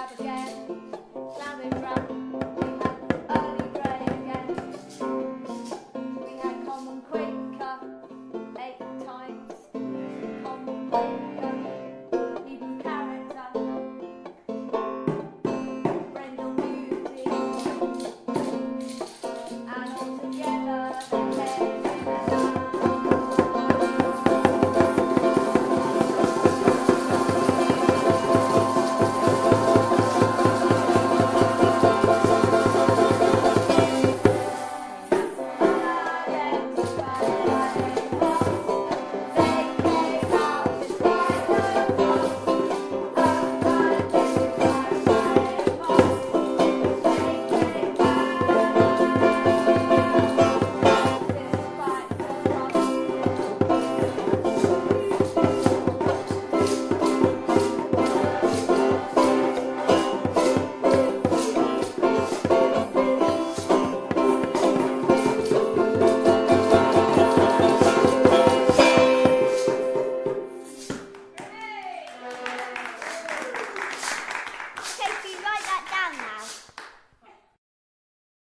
up again.